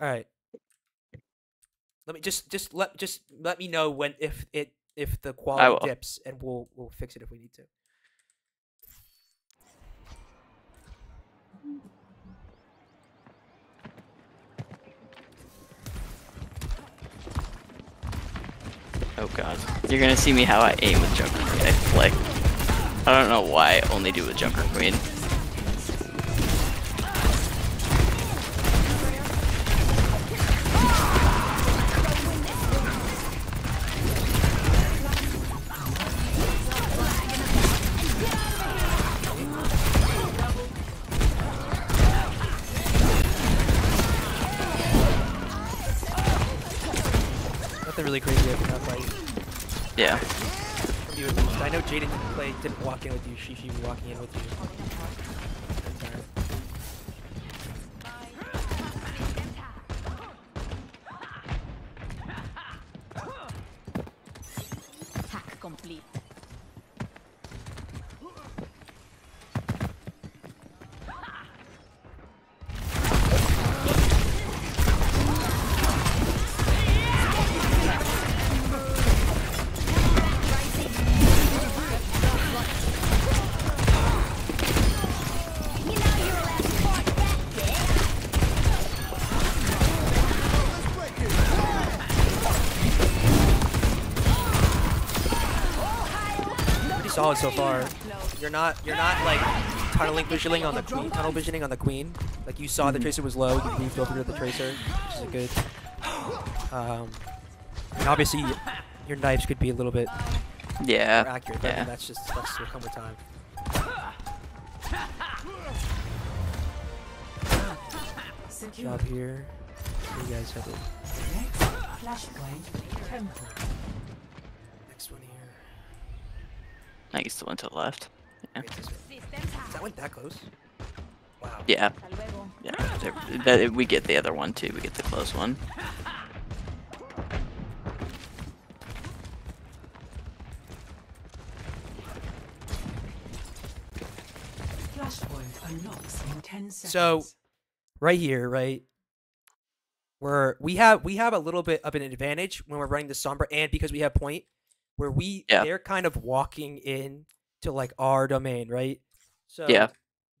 All right. Let me just just let just let me know when if it if the quality dips and we'll we'll fix it if we need to. Oh god. You're gonna see me how I aim with Junker Queen. I flick. I don't know why I only do with Junker Queen. Solid so far. You're not you're not like tunneling visioning on the queen tunnel visioning on the queen. Like you saw the tracer was low, you moved over to the tracer, which is good um and obviously your knives could be a little bit more Yeah. accurate, but I Yeah. mean, that's just that's will come with time. Secure. Job here. Where you guys headed? Next flashpoint temple. Next one here. I guess the one to the left. Yeah. Wait. That went that close? Wow. Yeah. Yeah. there- that- we get the other one too. We get the close one. Flashpoint unlocks in 10 seconds. So- right here, right? Where we have we have a little bit of an advantage when we're running the Sombra, and because we have point, where we Yeah. they're kind of walking in to like our domain, right? So Yeah.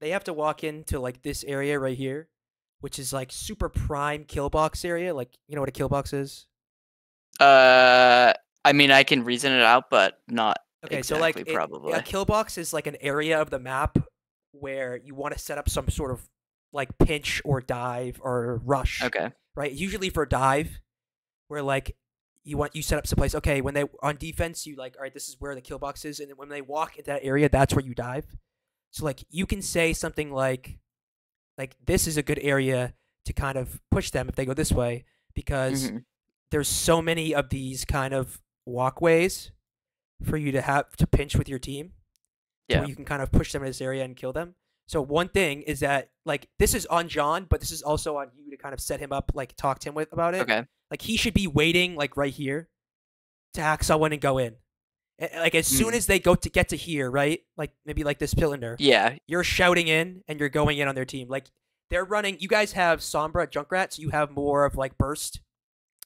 they have to walk into like this area right here, which is like super prime kill box area. Like you know what a kill box is? Uh, I mean, I can reason it out, but not Okay, exactly. so like it- probably. a kill box is like an area of the map where you want to set up some sort of like pinch or dive or rush. Okay. right? Usually for dive, where like you want you set up some place. Okay, when they on defense, you like, all right, this is where the kill box is, and then when they walk into that area, that's where you dive. So like you can say something like, like this is a good area to kind of push them if they go this way because Mhm. there's so many of these kind of walkways for you to have to pinch with your team. Yeah. you can kind of push them in this area and kill them. So one thing is that like this is on John, but this is also on you to kind of set him up, like talk to him with about it. Okay. Like he should be waiting like right here to hack someone and go in. Like as soon Mm. as they go to get to here, right? Like maybe like this cylinder, Yeah. you're shouting in and you're going in on their team. Like they're running. You guys have Sombra Junkrat, so you have more of like burst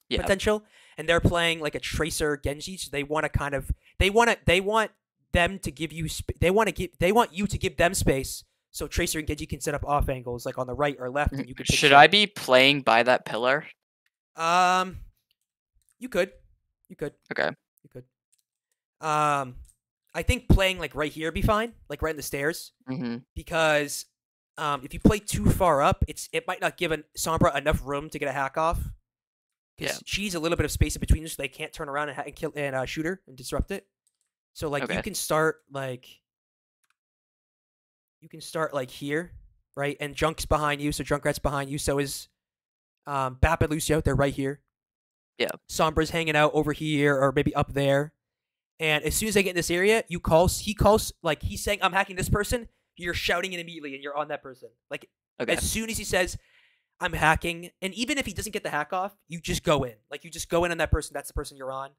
Yeah. potential, and they're playing like a Tracer Genji. So they want to kind of they want to they want them to give you sp- they want to give they want you to give them space so Tracer and Genji can set up off angles like on the right or left, and you can. Should. I be playing by that pillar? Um, you could, you could, Okay. you could. Um, I think playing like right here would be fine, like right in the stairs, Mm-hmm. because um, if you play too far up, it's it might not give an Sombra enough room to get a hack off. Because Yeah. she's a little bit of space in between, them, so they can't turn around and, ha- and kill and uh, shoot her and disrupt it. So like you can start like you can start like here, right? And Junk's behind you, so Junkrat's behind you. So is um, Bap and Lucio. They're right here. Yeah. Sombra's hanging out over here or maybe up there. And as soon as they get in this area, you call. He calls like he's saying, "I'm hacking this person." You're shouting it immediately, and you're on that person. Like Okay. as soon as he says, "I'm hacking," and even if he doesn't get the hack off, you just go in. Like you just go in on that person. That's the person you're on,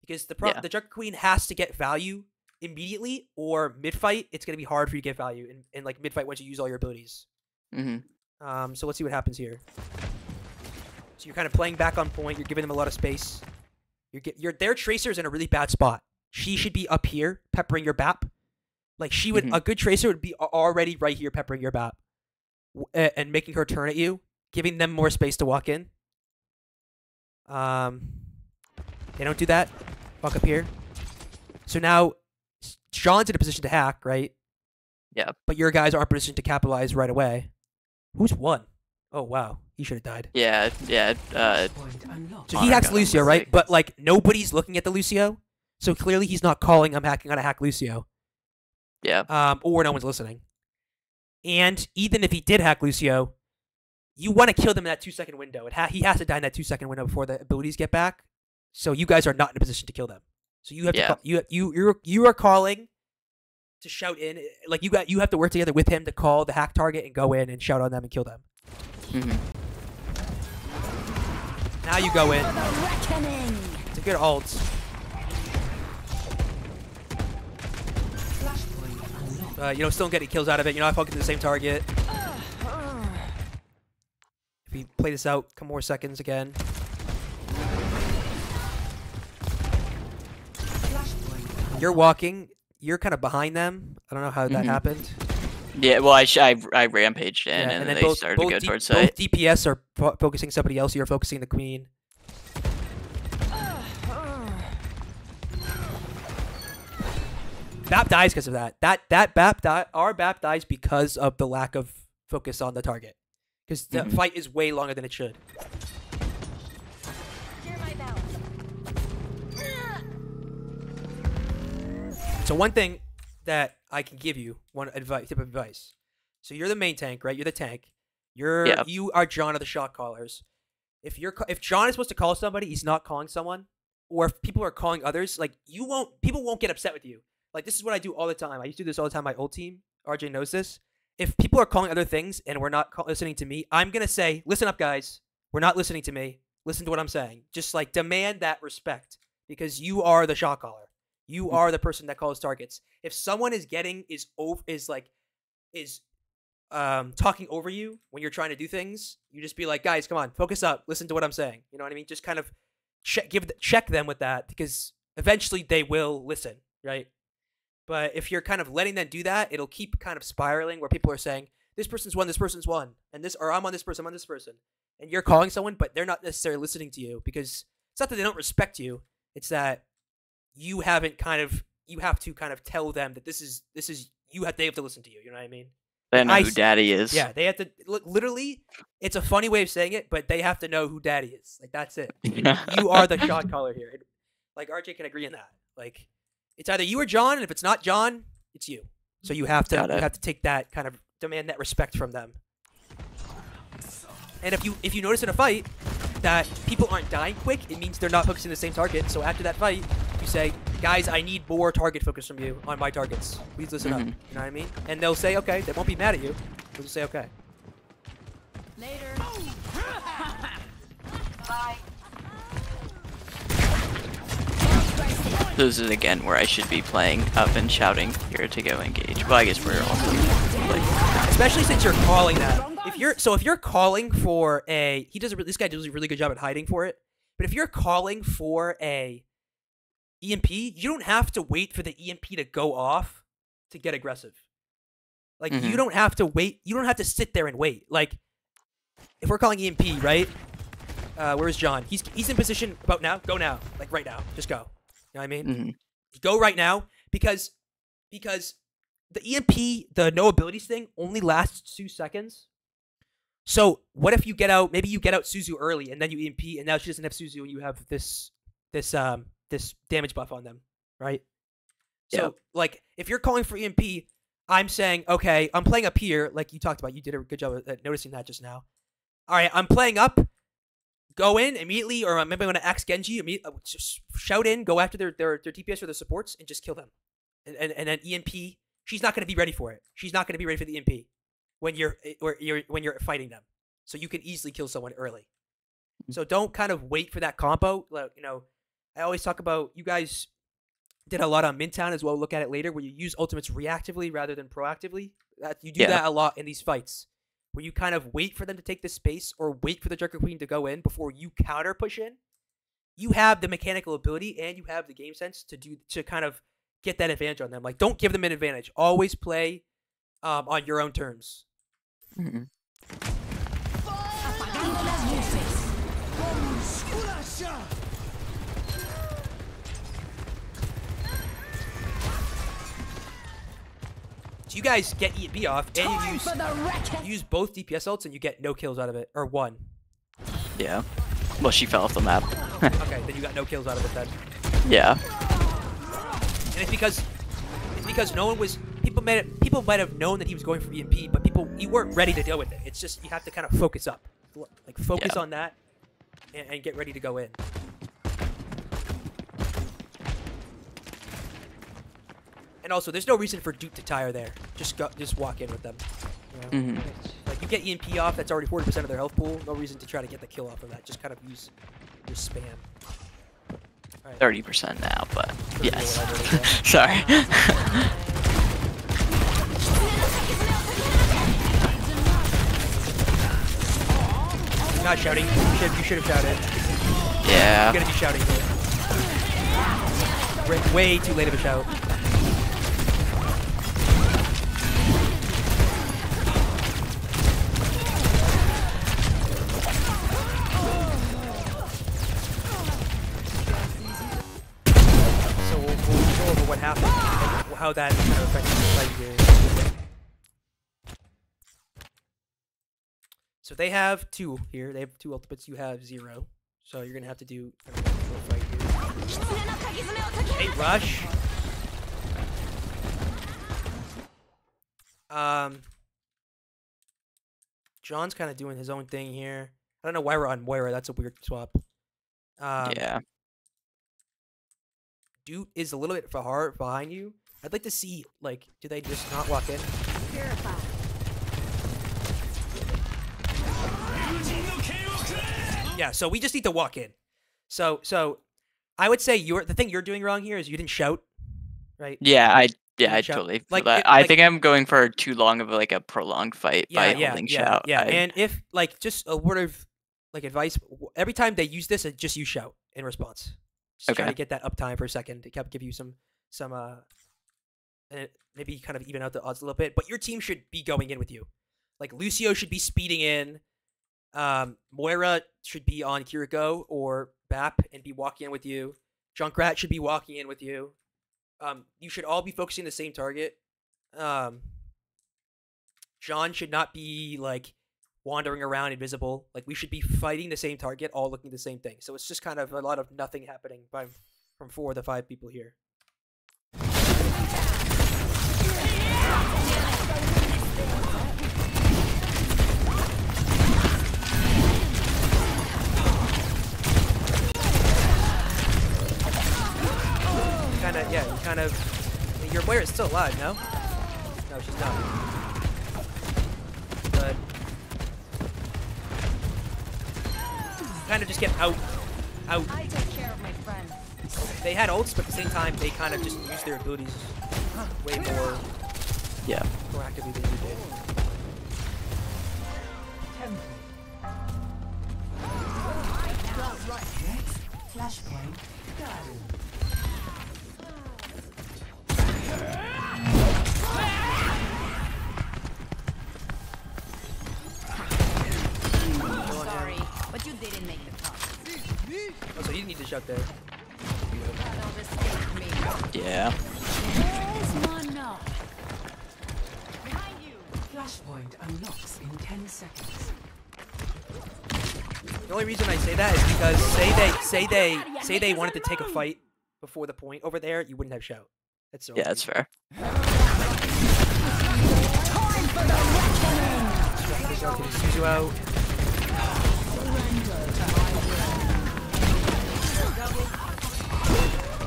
because the pro- Yeah. the Junk Queen has to get value immediately, or mid fight, it's gonna be hard for you to get value in, in like mid fight once you use all your abilities. Mm-hmm. Um, so let's see what happens here. So you're kind of playing back on point. You're giving them a lot of space. You're get, you're their tracer's in a really bad spot. She should be up here peppering your BAP. Like she would, Mhm. a good tracer would be already right here peppering your BAP, w- a- and making her turn at you, giving them more space to walk in. Um, they don't do that. Walk up here. So now, Sean's in a position to hack, right? Yeah. But your guys aren't positioned to capitalize right away. Who's won? Oh wow, he should have died. Yeah, yeah. Uh, So he hacks Lucio, right? But like nobody's looking at the Lucio, so clearly he's not calling. I'm hacking on a hack Lucio. yeah. Um, or no one's listening. And even if he did hack Lucio, you want to kill them in that two second window. It ha- he has to die in that two second window before the abilities get back. So you guys are not in a position to kill them. So you have Yeah. to you you you're you are calling to shout in like you got you have to work together with him to call the hack target and go in and shout on them and kill them. hmm Now you go in. It's a good ult. Uh, you know, still don't get any kills out of it. You're not focusing the same target. If we play this out, a couple more seconds again. You're walking. You're kind of behind them. I don't know how that Mhm. happened. Yeah. Well, I, sh- I I rampaged in, Yeah, and, then, they started to go D- towards both site. DPS are fo- focusing somebody else. You're focusing the queen. BAP dies because of that. That that BAP die, our BAP dies because of the lack of focus on the target. Because the Mhm. fight is way longer than it should. So one thing that I can give you, one advice, tip of advice. So you're the main tank, right? You're the tank. You're Yep. you are John of the shot callers. If you're if John is supposed to call somebody, he's not calling someone, or if people are calling others, like you won't, people won't get upset with you. Like this is what I do all the time. I used to do this all the time. My old team, RJ knows this. If people are calling other things and we're not call- listening to me, I'm gonna say, listen up, guys. We're not listening to me. Listen to what I'm saying. Just like demand that respect because you are the shot caller. You are the person that calls targets. If someone is getting is over is like is um talking over you when you're trying to do things, you just be like, guys, come on, focus up, listen to what I'm saying. You know what I mean? Just kind of check give the, check them with that because eventually they will listen, right? But if you're kind of letting them do that, it'll keep kind of spiraling where people are saying, this person's one, this person's one, and this or I'm on this person, I'm on this person. And you're calling someone, but they're not necessarily listening to you because it's not that they don't respect you, it's that you haven't kind of you have to kind of tell them that this is this is you have they have to listen to you. You know what I mean? They know I who Daddy is. Yeah, they have to look. Literally, it's a funny way of saying it, but they have to know who Daddy is. Like that's it. You are the shot caller here. It- like RJ can agree on that. Like it's either you or John, and if it's not John, it's you. So you have to you have to take that kind of demand that respect from them. And if you if you notice in a fight that people aren't dying quick, it means they're not focusing the same target. So after that fight, you say, "Guys, I need more target focus from you on my targets. Please listen up." Mhm. You know what I mean? And they'll say, "Okay." They won't be mad at you. They'll just say, "Okay." Later. Bye. This is again where I should be playing up and shouting here to go engage. Well, I guess we're also like especially since you're calling that. If you're so if you're calling for a he does a, this guy does a really good job at hiding for it. But if you're calling for a EMP, you don't have to wait for the EMP to go off to get aggressive. Like you Mhm. don't have to wait. You don't have to sit there and wait. Like if we're calling EMP, right? Uh, where's John? He's he's in position about now. Go now. Like right now. Just go. You know what I mean? Mm-hmm. go right now because because the EMP, the no abilities thing, only lasts two seconds. So what if you get out? Maybe you get out Suzu early, and then you EMP, and now she doesn't have Suzu, and you have this this um this damage buff on them, right? So Yep. like if you're calling for EMP, I'm saying okay, I'm playing up here, like you talked about. You did a good job at noticing that just now. All right, I'm playing up. Go in immediately, or maybe I'm gonna axe Genji. Just shout in, go after their their their DPS or their supports, and just kill them. And and, and then EMP, she's not gonna be ready for it. She's not gonna be ready for the EMP when you're eh, or you're when you're fighting them. So you can easily kill someone early. So don't kind of wait for that combo. Like, you know, I always talk about you guys did a lot on Midtown as well. Look at it later, where you use ultimates reactively rather than proactively. That you do Yeah. that a lot in these fights, where you kind of wait for them to take the space or wait for the Junker Queen to go in before you counter push in, you have the mechanical ability and you have the game sense to do to kind of get that advantage on them. Like, don't give them an advantage. Always play um, on your own terms. Mhm. Apagando las luces. So you guys get E and B off, and you use for the you use both DPS ults, and you get no kills out of it, or one. Yeah. Well, she fell off the map. Okay, then you got no kills out of it then. yeah. And it's because it's because no one was people might people might have known that he was going for EMP, but people you weren't ready to deal with it. It's just you have to kind of focus up, like focus Yeah. on that, and, and get ready to go in. And also, there's no reason for Duke to tire there. Just go, just walk in with them. You know? hmm Like you get EMP off, that's already 40% of their health pool. No reason to try to get the kill off of that. Just kind of use your spam. Alright, Thirty percent now, but yes. whatever it is, Sorry. not shouting. You should, you should have shouted. yeah. You're gonna be shouting. Way, way too late of a shout. So we'll, we'll go over what happened and how that kind of affected the fight here. So they have two here. They have two ultimates. You have zero. So you're gonna have to do kind a little fight here. Hey, rush. Um, John's kind of doing his own thing here. I don't know why we're on Moira. That's a weird swap. Um, yeah. Dude is a little bit far behind you. I'd like to see, like, do they just not walk in? Purify. Yeah, so we just need to walk in. So, so I would say you're the thing you're doing wrong here is you didn't shout, right? Yeah. I. Yeah. I shout- totally. feel like, that. it- I like- think I'm going for too long of like a prolonged fight Yeah, by yeah, holding yeah, shout. yeah. I- And if like just a word of like advice, every time they use this, just you shout in response. Just try Okay. to get that uptime for a second to kept give you some some uh, and maybe kind of even out the odds a little bit. But your team should be going in with you. Like Lucio should be speeding in. Um, Moira should be on Kiriko or Bap and be walking in with you. Junkrat should be walking in with you. Um, you should all be focusing the same target. Um, John should not be like wandering around invisible. Like we should be fighting the same target, all looking the same thing. So it's just kind of a lot of nothing happening by from four of the five people here. Yeah, you kind of. I mean, your player is still alive, no? No, she's not. But kind of just get out, out. I take care of my friend. They had ults, but at the same time, they kind of just used their abilities way more yeah. proactively than you did. Temple. Oh, Next, flashpoint. Escape me. Yeah. There's one now. Behind you. Flashpoint unlocks in 10 seconds. The only reason I say that is because say they say they say they wanted to take a fight before the point over there, you wouldn't have shout. That's the only Yeah. That's reason. fair. Take out, get Suzu out.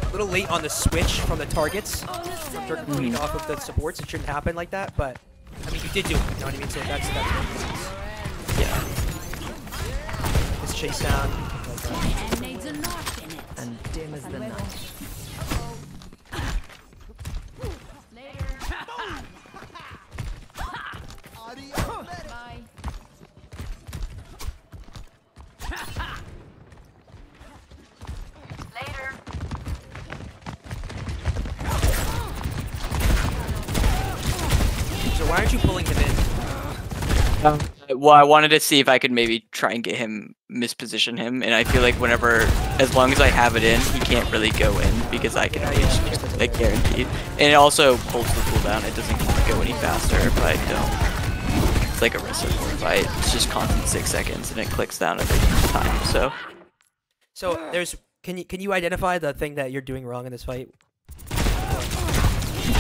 A little late on the switch from the targets. From Dirk Queen off of the supports. It shouldn't happen like that, but I mean you did do it. You know what I mean? So that's that's what. Yeah. This chase down. Like. And needs a knot in it. And dim as the night. Why aren't you pulling him in? Uh, Well, I wanted to see if I could maybe try and get him misposition him, and I feel like whenever, as long as I have it in, he can't really go in because I can Yeah, yeah, like guaranteed. And it also pulls the cooldown. It doesn't go any faster if I don't. It's like a reciprocal fight. It's just constant six seconds, and it clicks down every time. So So there's can you can you identify the thing that you're doing wrong in this fight?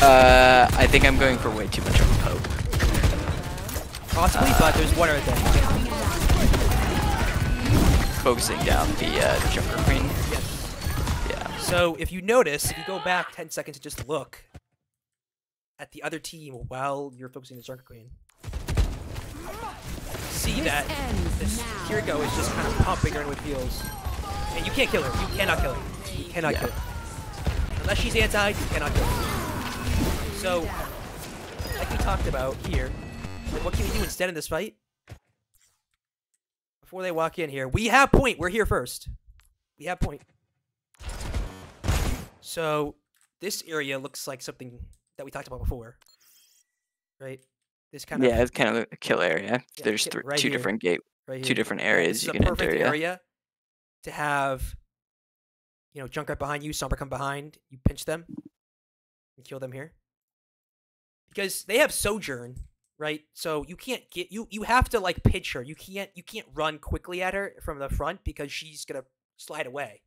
Uh, I think I'm going for way too much of a poke. Possibly, but there's one other thing. Focusing down the uh, Junker Queen. Yes. Yeah. So if you notice, if you go back 10 seconds and just look at the other team while you're focusing the Junker Queen, see that this Kiriko is just kind of pumping her in with heals. And you can't kill her. You cannot kill her. You cannot Yeah. kill her. Unless she's anti, you cannot kill her. So, like we talked about here, like, what can we do instead in this fight? Before they walk in here, we have point. We're here first. We have point. So this area looks like something that we talked about before, right? This kind of Yeah, it's kind of a kill area. Yeah, There's thr right two here. different gate, right two different areas you can enter. Yeah. area to have, you know, junk right behind you, Sombra come behind, you pinch them, and kill them here. Because they have Sojourn, right? So you can't get you you have to like pitch her. You can't you can't run quickly at her from the front because she's gonna slide away.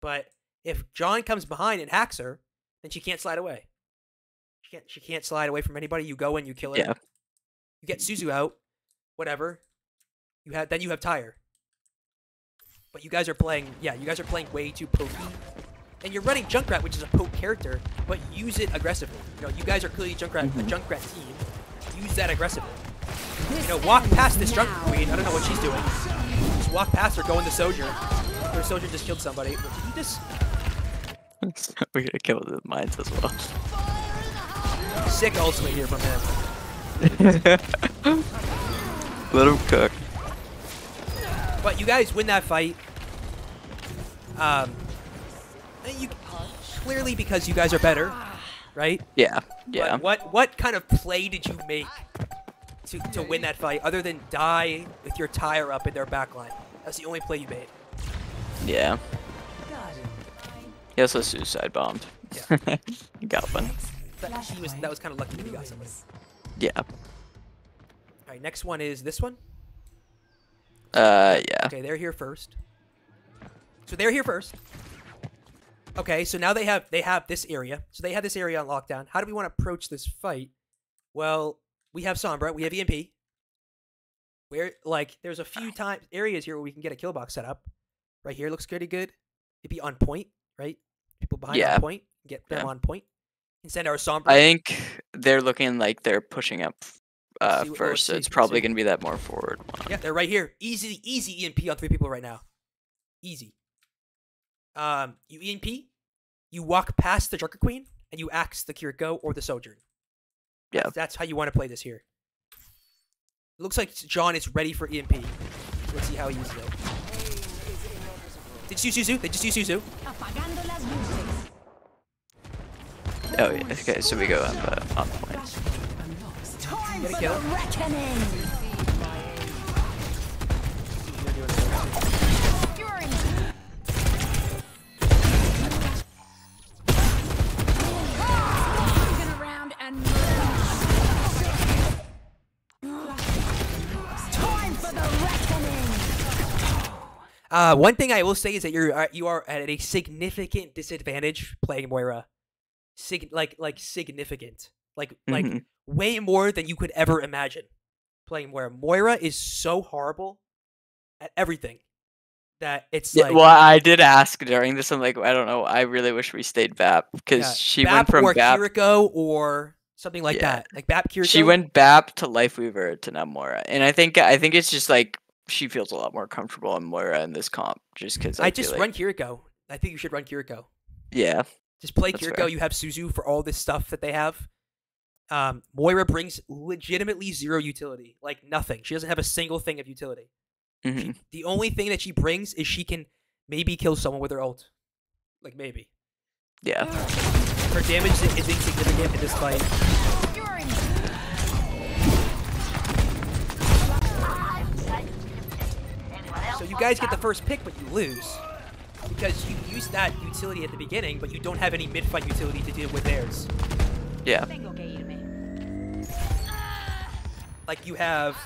But if John comes behind and hacks her, then she can't slide away. She can't she can't slide away from anybody. You go in, you kill her. Yeah. You get Suzu out, whatever. You have then you have Tire. But you guys are playing, yeah, you guys are playing way too pokey. And you're running Junkrat, which is a poke character, but use it aggressively. You know, you guys are clearly Junkrat, Mhm. a Junkrat team. Use that aggressively. You know, walk past this Junkrat queen. I don't know what she's doing. Just walk past her, go into Sojourn. Her Sojourn just killed somebody. Did you just We're gonna kill the mines as well. sick ultimate here from him? Let him cook. But you guys win that fight. Um, and you clearly because you guys are better, right? Yeah, But yeah. what what kind of play did you make to, to win that fight other than die with your tire up in their backline? That's the only play you made. Yeah. He also suicide bombed. He got one. That, he was, that was kind of lucky that he got somebody. Yeah. All right, next one is this one. Uh, yeah. Okay, they're here first. So they're here first. Okay, so now they have they have this area. So they have this area on lockdown. How do we want to approach this fight? Well, we have Sombra, we have EMP. Where like there's a few times areas here where we can get a kill box set up. Right here looks pretty good. It'd be on point, right? People behind Yeah. on point, get them Yeah. on point. And send our Sombra. I think they're looking like they're pushing up uh, what- first, so it's probably gonna be that more forward one. Yeah, they're right here. Easy, easy EMP on three people right now. Easy. Um, you EMP, you walk past the Drucker Queen, and you axe the Kiriko or the Sojourn. Yeah. That's, how you want to play this here. It looks like John is ready for EMP. Let's see how he uses it. Did you use Suzu? Did you use Suzu? Apagando las luces. Oh, yeah. Okay, so we go up uh, on point. Unlocks. Time Get a kill. Uh, one thing I will say is that you're uh, you are at a significant disadvantage playing Moira. Sig- like like significant. Like like Mhm. way more than you could ever imagine playing Moira. Moira is so horrible at everything that it's Yeah, like well, I did ask during this. I'm like, I don't know. I really wish we stayed BAP because yeah, she Bap went from or BAP. Kiriko or something like Yeah. that. Like Bap Kiriko. She went BAP to Lifeweaver to now Moira, and I think I think it's just like she feels a lot more comfortable on Moira in this comp, just because I, I, just feel run Kiriko. I think you should run Kiriko. Yeah, Just play Kiriko. fair. You have Suzu for all this stuff that they have. Um, Moira brings legitimately zero utility, like nothing. She doesn't have a single thing of utility. hmm She, the only thing that she brings is she can maybe kill someone with her ult, like maybe. yeah. Her damage is insignificant in this fight. So you guys get the first pick, but you lose. Because you used that utility at the beginning, but you don't have any mid-fight utility to deal with theirs. Yeah. Tengo que irme. Like you have,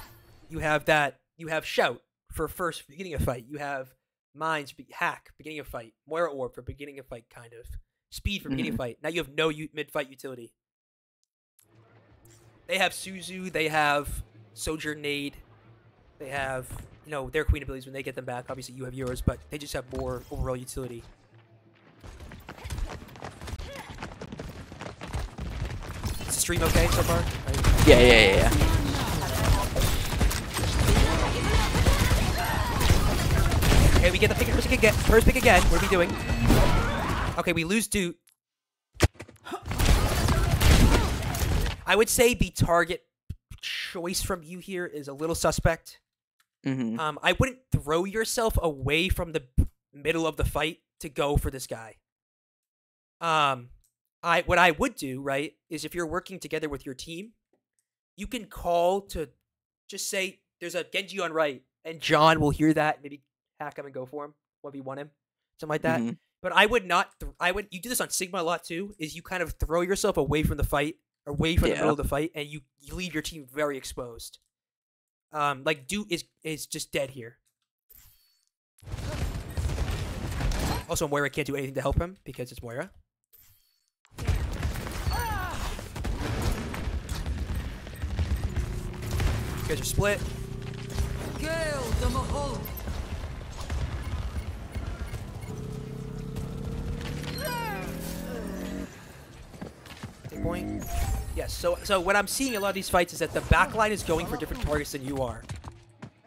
you have that, you have shout for first beginning of fight. You have mines, hack beginning of fight. Moira orb for beginning of fight, kind of. Speed for beginning of mm-hmm. fight. Now you have no u- mid-fight utility. They have Suzu. They have Sojourn Nade. They have, you know, their queen abilities when they get them back. Obviously, you have yours, but they just have more overall utility. Is the stream okay so far? You- Yeah, yeah, yeah, yeah. Okay, we get the pick, first pick again. First pick again. What are we doing? Okay, we lose Doot. I would say the target choice from you here is a little suspect. Mm-hmm. Um, I wouldn't throw yourself away from the middle of the fight to go for this guy. Um, I what I would do right is if you're working together with your team, you can call to just say there's a Genji on right, and John will hear that, maybe hack him and go for him, one v one him, something like that. Mhm. But I would not. Th- I would. You do this on Sigma a lot too. Is you kind of throw yourself away from the fight, away from the middle of the fight, and you, you leave your team very exposed. Um, like Duke is is just dead here. Also, Moira can't do anything to help him because it's Moira. You guys are split. Take point. Yes. So so what I'm seeing a lot of these fights is that the backline is going for different targets than you are,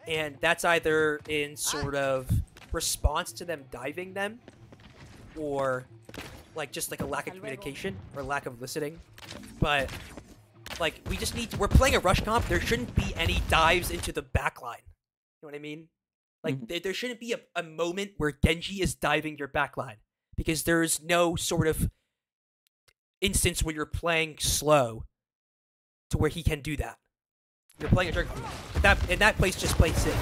and that's either in sort of response to them diving them, or like just like a lack of communication or lack of listening. But like we just need to, we're playing a rush comp. There shouldn't be any dives into the backline. You know what I mean? Like Mhm. there, there shouldn't be a, a moment where Genji is diving your backline because there's no sort of instance where you're playing slow to where he can do that. You're playing a jerk. That and that place just plays it.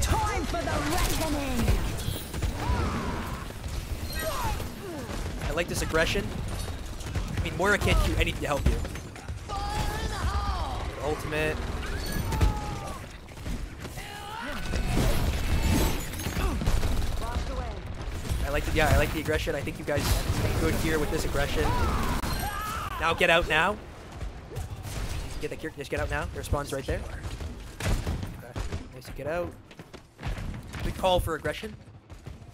Time for the reckoning. I like this aggression. I mean, Moira can't do anything to help you. Ultimate. I like the yeah, I like the aggression. I think you guys good here with this aggression. Now get out now. Get the gear, just get out now. Their spawn's right there. Okay. Nice to get out. Good call for aggression.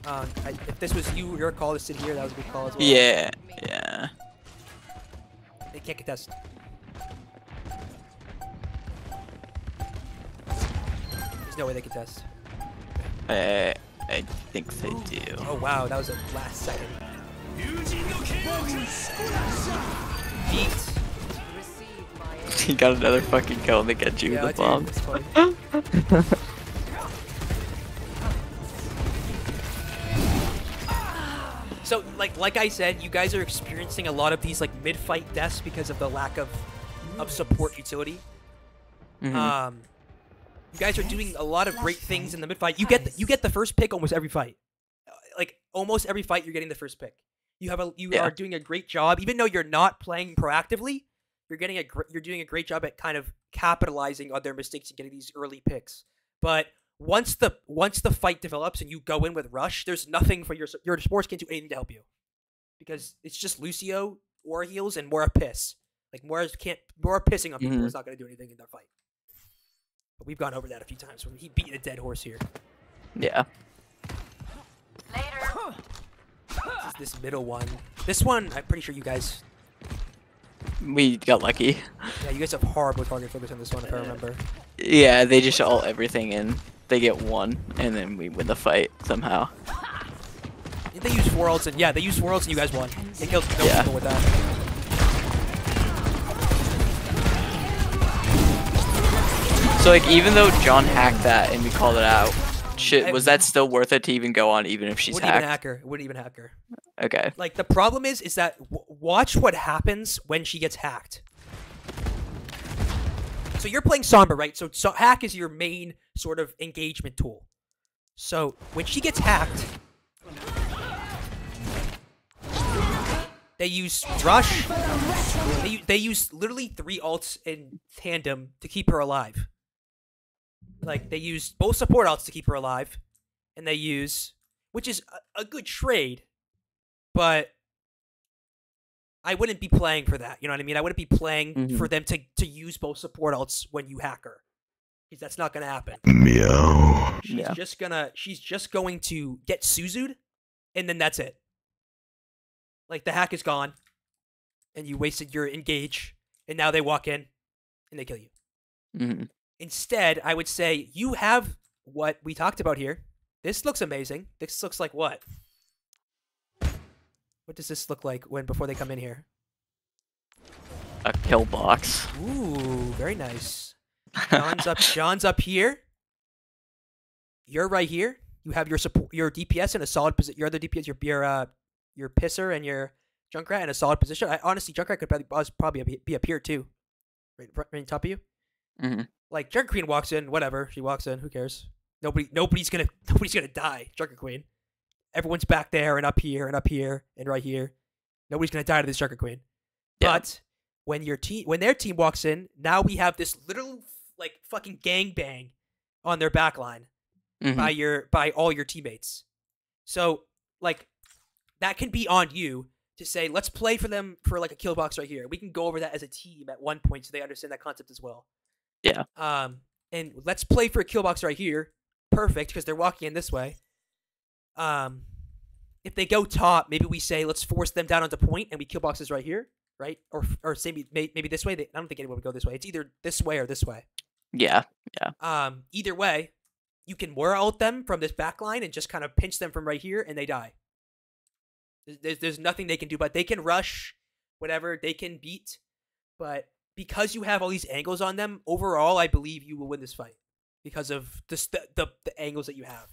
Um, I, if this was you, your call to sit here, that was a good call as well. Yeah, yeah. They can't contest. There's no way they can contest. I, I think they do. Oh wow, that was a last second. Beat. he got another fucking kill and they get you Yeah, the bomb. So, like, like I said, you guys are experiencing a lot of these like mid-fight deaths because of the lack of of support utility. Mhm. Um, you guys are doing a lot of great things in the mid fight. You get the, you get the first pick almost every fight. Uh, Like almost every fight, you're getting the first pick. You have a you Yeah. are doing a great job, even though you're not playing proactively. You're getting a gr- you're doing a great job at kind of capitalizing on their mistakes and getting these early picks. But once the once the fight develops and you go in with rush, there's nothing for your your sports can't do anything to help you because it's just Lucio, Aura heals, and Moira piss. Like Moira can't Moira pissing on people Mhm. is not going to do anything in that fight. But we've gone over that a few times. He beat a dead horse here. Yeah. This is this middle one. This one, I'm pretty sure you guys, We got lucky. yeah, you guys have horrible target focus on this one, if I remember. Yeah, they just ult everything and they get one, and then we win the fight somehow. They use four ults? And yeah, they use four ults, and you guys won. They killed no Yeah. people with that. So like, even though John hacked that and we called it out, shit, was that still worth it to even go on, even if she's Wouldn't even hacked? hack her. Wouldn't even hack her. Okay. Like the problem is, is that w- watch what happens when she gets hacked. So you're playing Sombra, right? So, so hack is your main sort of engagement tool. So when she gets hacked, they use rush. They they use literally three alts in tandem to keep her alive. Like they use both support ults to keep her alive, and they use which is a, a good trade, but I wouldn't be playing for that. You know what I mean? I wouldn't be playing Mhm. for them to to use both support ults when you hack her, because that's not gonna happen. Meow. She's Yeah. just gonna she's just going to get Suzu'd and then that's it. Like the hack is gone and you wasted your engage and now they walk in and they kill you. hmm Instead, I would say you have what we talked about here. This looks amazing. This looks like what? What does this look like when before they come in here? A kill box. Ooh, very nice. John's up. John's up here. You're right here. You have your support, your DPS in a solid position. Your other DPS, your your uh, your pisser and your Junkrat in a solid position. I honestly, Junkrat could probably probably be- up here too, right, right on top of you. hmm Like Junker Queen walks in, whatever. She walks in. Who cares? Nobody, nobody's gonna, nobody's gonna die. Junker Queen. Everyone's back there and up here and up here and right here. Nobody's gonna die to this Junker Queen. Yeah. But when your team, when their team walks in, now we have this little like fucking gangbang on their back line hmm by your by all your teammates. So like that can be on you to say let's play for them for like a kill box right here. We can go over that as a team at one point so they understand that concept as well. Yeah. Um and let's play for a kill box right here. Perfect because they're walking in this way. Um if they go top, maybe we say let's force them down onto point and we kill boxes right here, right? Or or maybe maybe this way. They, I don't think anyone would go this way. It's either this way or this way. Yeah. yeah. Um, either way, you can wear out them from this back line and just kind of pinch them from right here, and they die. There's- There's, there's nothing they can do, but they can rush, whatever they can beat. But because you have all these angles on them, overall, I believe you will win this fight because of the st- the, the angles that you have.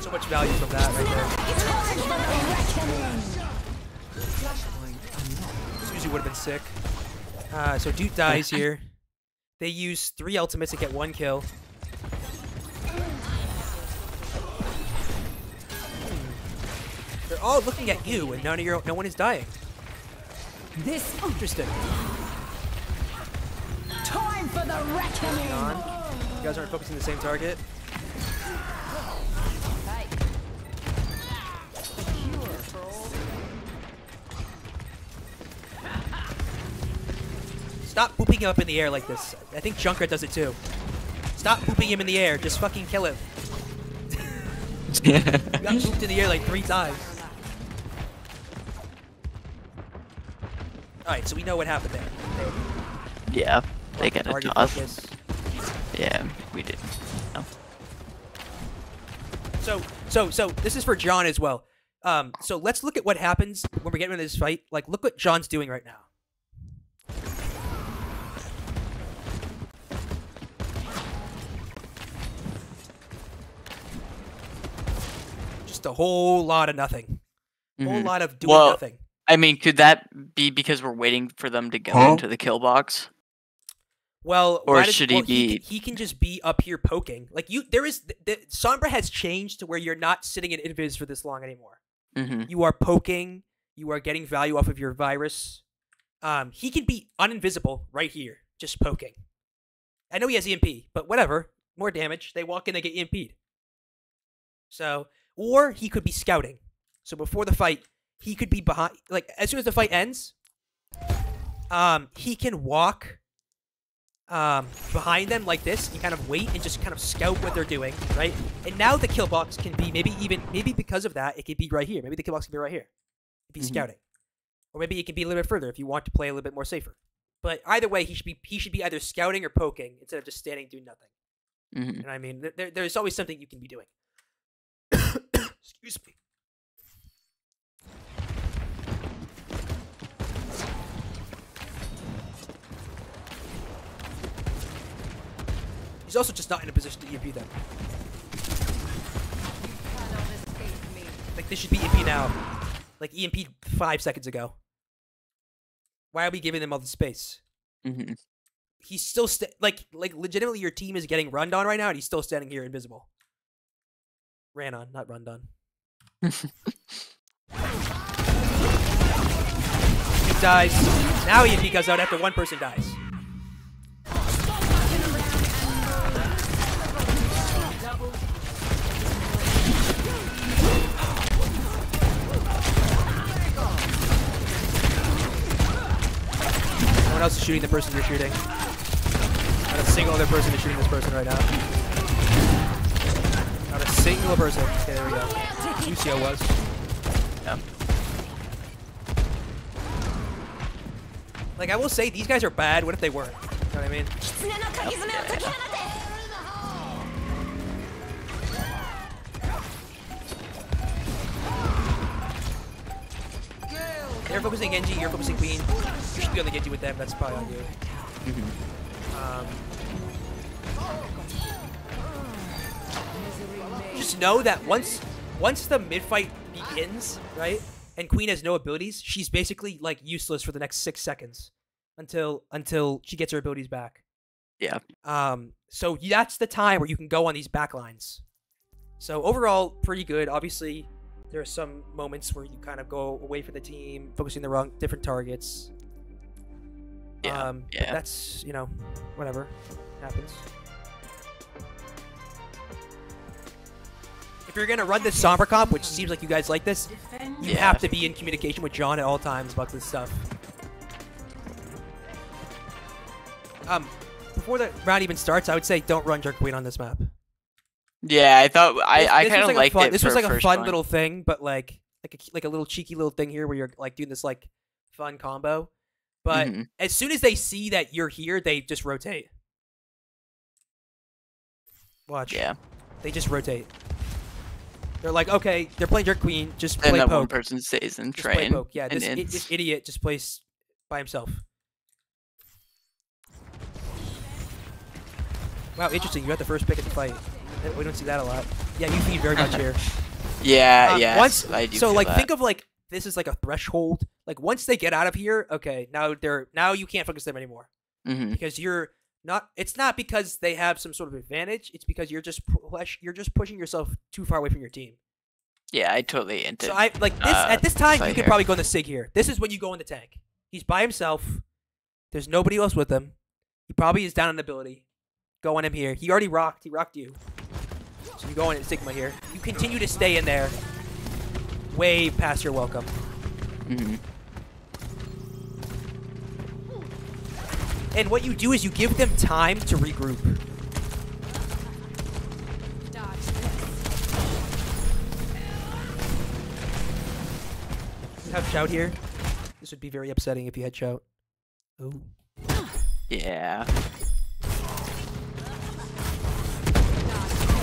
So much value from that right there. Suzu would have been sick. Uh, so Duke dies here. They use three ultimates to get one kill. They're all looking at you, and none of your no one is dying. This Interesting. time for the reckoning. On. You guys aren't focusing the same target. Stop pooping him up in the air like this. I think Junkrat does it too. Stop pooping him in the air. Just fucking kill him. Got pooped in the air like three times. Alright, so we know what happened there. They yeah. They get a target toss. focus. Yeah, we did. Oh. So, so, so this is for John as well. Um, so let's look at what happens when we get into this fight. Like, look what John's doing right now. Just a whole lot of nothing. A Whole Mhm. lot of doing Well, nothing. I mean, could that be because we're waiting for them to go Huh? into the kill box? Well, or does- should he well, be- Can, he can just be up here poking. Like you, there is the, the Sombra has changed to where you're not sitting in invis for this long anymore. hmm You are poking. You are getting value off of your virus. Um, he can be uninvisible right here, just poking. I know he has EMP, but whatever. More damage. They walk in, they get EMP'd. So, or he could be scouting. So before the fight, he could be behind. Like as soon as the fight ends, um, he can walk um, behind them like this and kind of wait and just kind of scout what they're doing, right? And now the kill box can be maybe even maybe because of that it could be right here. Maybe the kill box can be right here if he's Mhm. scouting, or maybe it can be a little bit further if you want to play a little bit more safer. But either way, he should be he should be either scouting or poking instead of just standing doing nothing. Mm -hmm. And I mean, there, there's always something you can be doing. Excuse me. He's also just not in a position to EMP them. Like, this should be EMP now. Like, EMP five seconds ago. Why are we giving them all the space? hmm he's still sta like like legitimately your team is getting run on right now, and he's still standing here invisible. Ran on, not run on. He dies. Now he he goes out after one person dies. No one else is shooting the person you're shooting. Not a single other person is shooting this person right now. Not a single person. Okay, there we go. Lucio was. Yeah. Like I will say, these guys are bad. What if they weren't? You know what I mean? They're focusing Genji, you're focusing Queen. You should be on the Genji with them. That's probably on you. Um, just know that once once the mid fight begins, right, and Queen has no abilities, she's basically like useless for the next six seconds until until she gets her abilities back. Yeah. Um, so that's the time where you can go on these backlines. So overall, pretty good. Obviously, there are some moments where you kind of go away from the team, focusing the wrong different targets. Yeah, Um, yeah. That's you know, whatever happens. If you're gonna run this Sombra comp, which seems like you guys like this, you Yeah. have to be in communication with John at all times about this stuff. Um, before the round even starts, I would say don't run Junker Queen on this map. Yeah, I thought I, This- I kind of like liked fun, it. This was like a fun one. little thing, but like like a like a little cheeky little thing here where you're like doing this like fun combo. But Mhm. as soon as they see that you're here, they just rotate. Watch. Yeah. They just rotate. They're like, okay, they're playing Junker Queen, just play that one poke. person stays and Just play poke. Yeah, and this, this idiot just plays by himself. Wow, interesting. You got the first pick at the fight. We don't see that a lot. Yeah, you feed very much here. Yeah, Um, yeah. Once, I do so like that. think of like this is like a threshold. Like once they get out of here, okay, now they're now you can't focus them anymore Mhm. because you're not. It's not because they have some sort of advantage. It's because you're just push, you're just pushing yourself too far away from your team. Yeah, I totally into. So I like this uh, at this time you fight could here. probably go in the sig here. This is when you go in the tank. He's by himself. There's nobody else with him. He probably is down on ability. Go on him here. He already rocked. He rocked you. So you go in at Sigma here. You continue to stay in there. Way past your welcome. Mhm. And what you do is you give them time to regroup. You have shout here. This would be very upsetting if you had shout. Ooh. Yeah.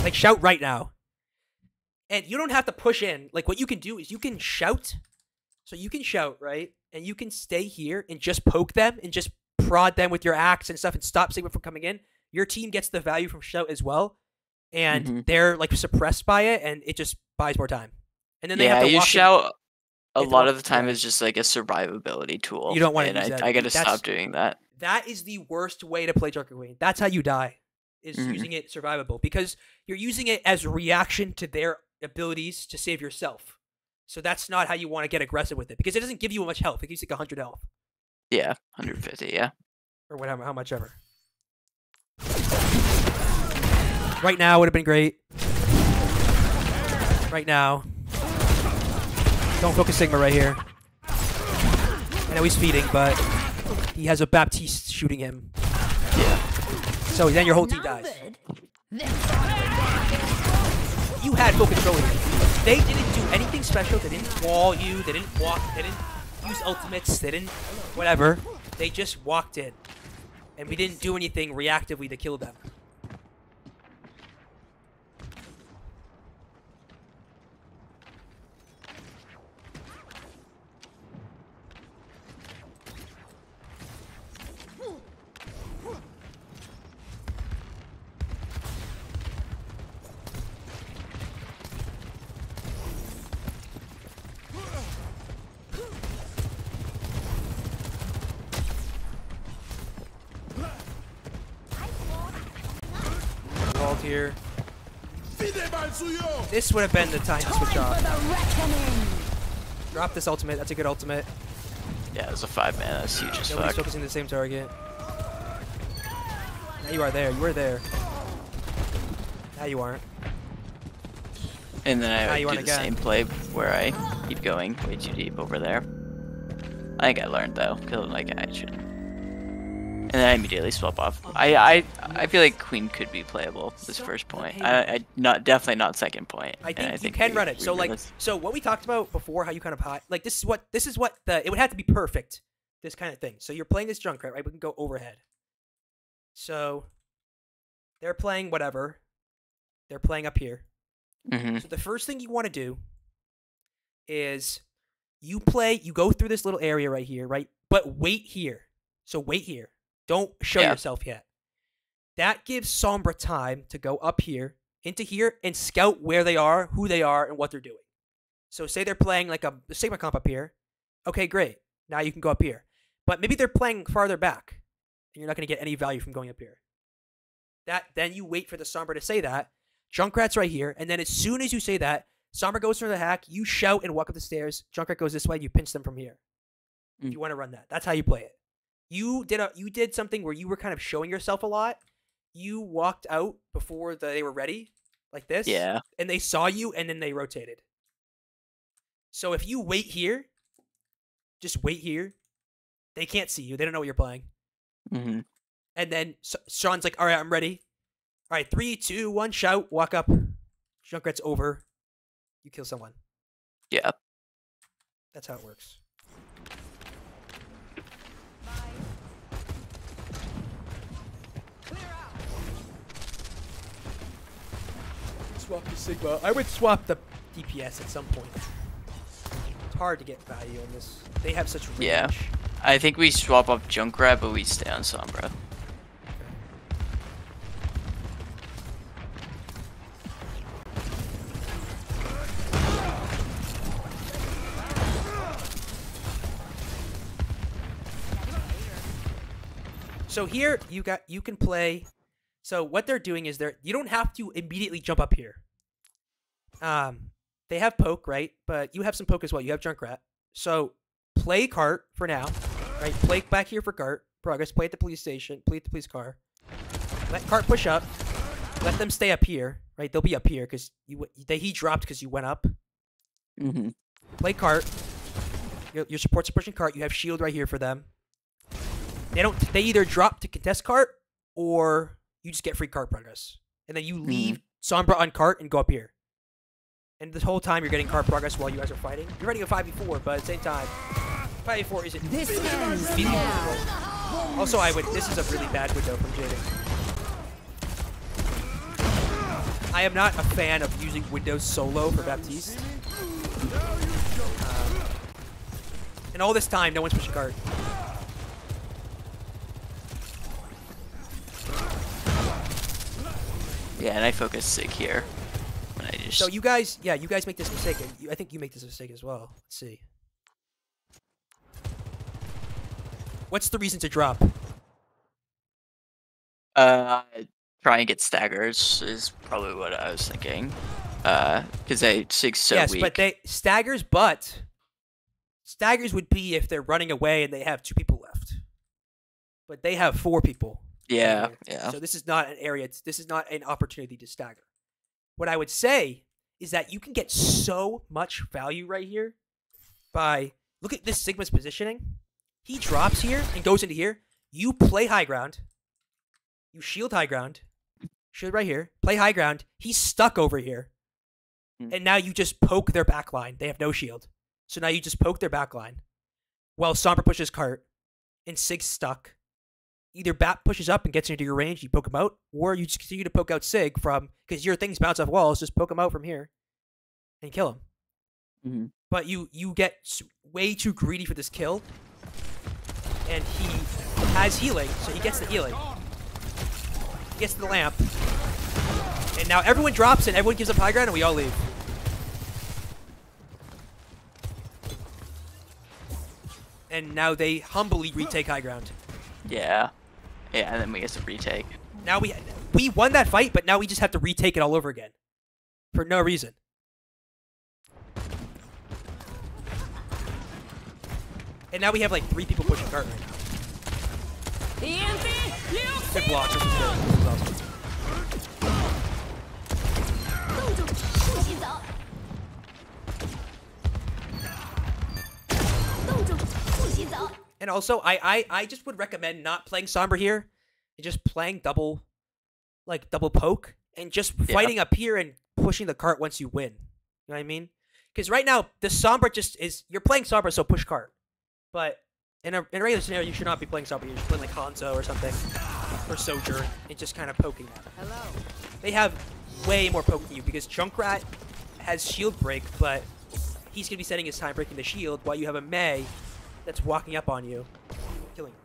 Like shout right now. And you don't have to push in. Like what you can do is you can shout. So you can shout, right? And you can stay here and just poke them and just prod them with your axe and stuff and stop Sigma from coming in. Your team gets the value from shout as well. And Mhm. they're like suppressed by it and it just buys more time. And then they yeah, have to you walk in- shout a lot of the time is just like a survivability tool. You don't and use I. I gotta That's- stop doing that. that is the worst way to play Junker Queen. That's how you die. Is Mhm. using it survivable because you're using it as a reaction to their abilities to save yourself. So that's not how you want to get aggressive with it because it doesn't give you much health. It gives you like 100 health Yeah, 150. Yeah. or whatever, how much ever. Right now would have been great. Right now. Don't focus Sigma right here. I know he's feeding, but he has a Baptiste shooting him. Yeah. So then your whole team dies. You had full control of. They didn't do anything special. They didn't wall you. They didn't walk. They didn't use ultimates. They didn't whatever. They just walked in, and we didn't do anything reactively to kill them. Here. This would have been the time to switch Time off. for the reckoning. Drop this ultimate. That's a good ultimate. Yeah, it was a five mana. That's huge as Nobody's fuck. focusing the same target. Now you are there. You were there. Now you aren't. And then I you would wanna do the go. same play where I keep going way too deep over there. I think I learned though, kill like I should. And then I immediately swap off. I I I feel like Queen could be playable this first point. I, I not definitely not second point. I and think, you can we- run it. So like, realized- so what we talked about before, how you kind of hide, like this is what this is what the it would have to be perfect, this kind of thing. So you're playing this Junkrat, right? We can go overhead. So they're playing whatever. They're playing up here. Mhm. So the first thing you want to do is you play, you go through this little area right here, right? But wait here. So wait here. Don't show Yeah. yourself yet. That gives Sombra time to go up here, into here, and scout where they are, who they are, and what they're doing. So say they're playing like a Sigma comp up here. Okay, great. Now you can go up here. But maybe they're playing farther back, and you're not going to get any value from going up here. That then you wait for the Sombra to say that. Junkrat's right here, and then as soon as you say that, Sombra goes for the hack. You shout and walk up the stairs. Junkrat goes this way. You pinch them from here. If Mm. you want to run that, that's how you play it. You did a you did something where you were kind of showing yourself a lot. You walked out before the, they were ready, like this. Yeah. And they saw you, and then they rotated. So if you wait here, just wait here. They can't see you. They don't know what you're playing. Mm-hmm. And then Sean's like, "All right, I'm ready. All right, three, two, one, shout, walk up. Junkrat's over. You kill someone. Yeah. That's how it works." Swap the Sigma. I would swap the DPS at some point. It's hard to get value in this. They have such range. Yeah. I think we swap up Junkrat, but we stay on Sombra. So here you got you can play. So what they're doing is they're you don't have to immediately jump up here. Um, they have poke right, but you have some poke as well. You have Junkrat. So play cart for now, right? Play back here for cart progress. Play at the police station. Play at the police car. Let cart push up. Let them stay up here, right? They'll be up here because you they he dropped because you went up. Mm -hmm. Play cart. Your, your supports are pushing cart. You have shield right here for them. They don't. They either drop to contest cart or you just get free cart progress, and then you leave Sombra on cart and go up here. And this whole time you're getting cart progress while you guys are fighting. You're running a 5v4, but at the same time, 5v4 isn't. This meaningful. now. Also, I would. This is a really bad window from Jaden. I am not a fan of using Windows solo for Baptiste. Um, and all this time, no one's pushing card. Yeah, and I focus Sig here. Just So you guys, yeah, you guys make this mistake. and you- I think you make this mistake as well. Let's see. What's the reason to drop? uh try and get staggers is probably what I was thinking. Uh, because they Sig's so yes, weak. but they staggers, but staggers would be if they're running away and they have two people left. But they have four people. Yeah, yeah. So this is not an area. It's, this is not an opportunity to stagger. What I would say is that you can get so much value right here by look at this Sigma's positioning. He drops here and goes into here. You play high ground. You shield high ground. Shield right here. Play high ground. He's stuck over here. Hmm. And now you just poke their back line. They have no shield. So now you just poke their back line. While Sombra pushes cart and Sig's stuck either Bat pushes up and gets into your range, you poke him out, or you just continue to poke out Sig from because your things bounce off walls. Just poke him out from here and kill him. Mhm. But you you get way too greedy for this kill, and he has healing, so he gets the healing. He gets the lamp, and now everyone drops and everyone gives up high ground, and we all leave. And now they humbly retake high ground. Yeah. Yeah, and then we get to retake. Now we we won that fight, but now we just have to retake it all over again for no reason. And now we have like three people pushing cart right now. Good blocks. This is good. This is awesome. And also, I, I, I just would recommend not playing Sombra here and just playing double, like double poke and just yeah. fighting up here and pushing the cart once you win. You know what I mean? Because right now, the Sombra just is, you're playing Sombra, so push cart. But in a, in a regular scenario, you should not be playing Sombra. You're just playing like Hanzo or something, or Sojourn, and just kind of poking them. Hello. They have way more poke than you because Junkrat has shield break, but he's going to be setting his time breaking the shield while you have a Mei that's walking up on you, killing you.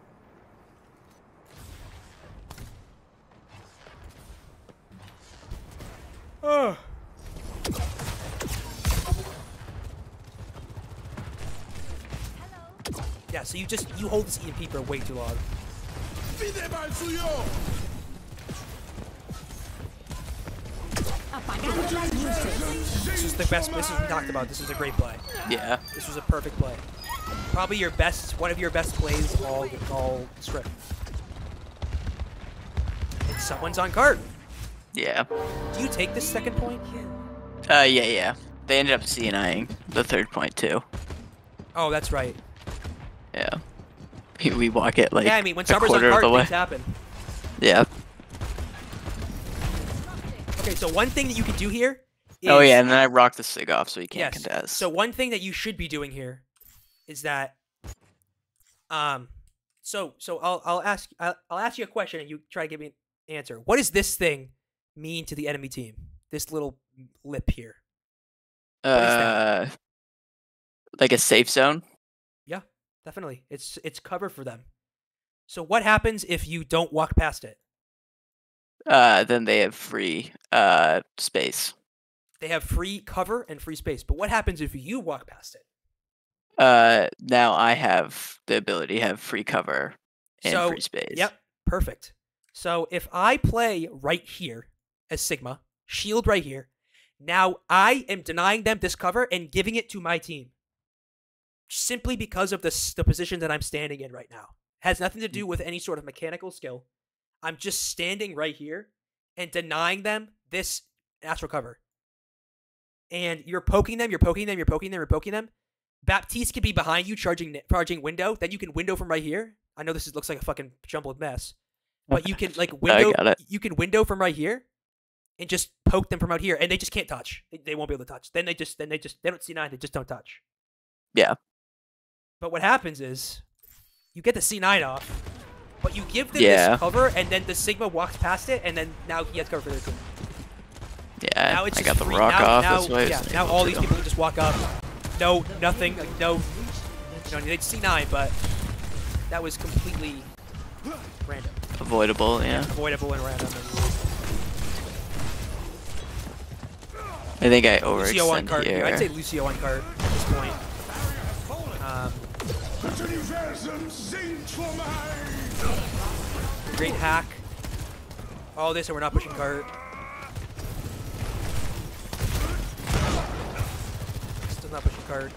Oh. Yeah, so you just you hold this EMP for way too long. Apagar los luces. This is the best. This is what we talked about. This is a great play. Yeah. This was a perfect play. Probably your best, one of your best plays all all script. And someone's on card. Yeah. Do you take the second point? Uh, yeah, yeah. They ended up CNIing the third point too. Oh, that's right. Yeah. We, walk it like yeah, I mean when a Summer's on quarter of the way. things happen. Yeah. Okay, so one thing that you can do here. Is, Oh yeah, and then I rock the sig off so he can't yes. contest. So one thing that you should be doing here is that, um, so so I'll I'll ask I'll, I'll ask you a question and you try to give me an answer. What does this thing mean to the enemy team? This little lip here. uh, like a safe zone. Yeah, definitely. It's it's cover for them. So what happens if you don't walk past it? Uh, then they have free uh space. They have free cover and free space. But what happens if you walk past it? Uh, now I have the ability to have free cover and So, free space. Yep, perfect. So if I play right here as Sigma, shield right here, now I am denying them this cover and giving it to my team. Simply because of the, the position that I'm standing in right now. Has nothing to Mm. do with any sort of mechanical skill. I'm just standing right here and denying them this astral cover. And you're poking them, you're poking them, you're poking them, you're poking them. Baptiste could be behind you charging charging window. Then you can window from right here. I know this is, looks like a fucking jumbled mess, but you can like window. got it. You can window from right here, and just poke them from out here, and they just can't touch. They, they won't be able to touch. Then they just then they just they don't see nine. They just don't touch. Yeah. But what happens is, you get the C nine off, but you give them Yeah. this cover, and then the Sigma walks past it, and then now he has cover for their team. Yeah. Now it's I just got the free. rock now, off. Now, yeah, now all to. these people can just walk up. No, nothing. Like no, you know, they'd see nine, but that was completely random, avoidable. Yeah. avoidable, and random. I think I overextended Lucio on cart here. I'd say Lucio on cart at this point. Um, great hack. All this, and we're not pushing cart. Still not pushing cart.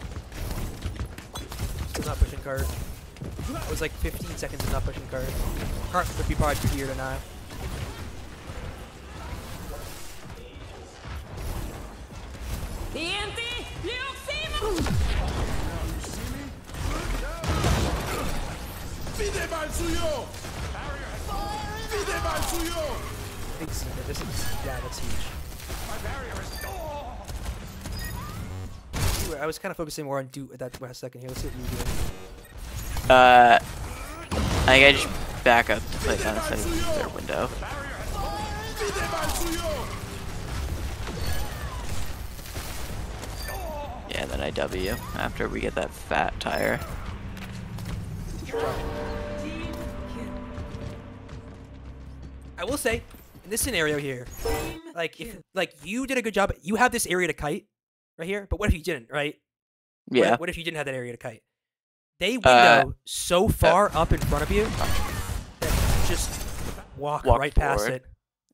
Still not pushing cart. It was like 15 seconds of not pushing cart. Cart would be probably here to now. Big scene. This is yeah, that's huge. I was kind of focusing more on do that last second here. Let's see what you do. Uh, I think I just back up to play down instead of their window. Yeah, then I W after we get that fat tire. I will say, in this scenario here, like if like you did a good job, you have this area to kite right here. But what if you didn't? Right? Yeah. What, if you didn't have that area to kite? They window Uh, so far up in front of you that you just walk, Walk right past it.